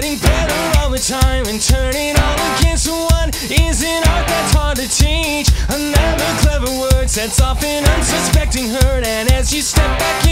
getting better all the time and turning all against one is an art that's hard to teach. Another clever word sets off an unsuspecting hurt, and as you step back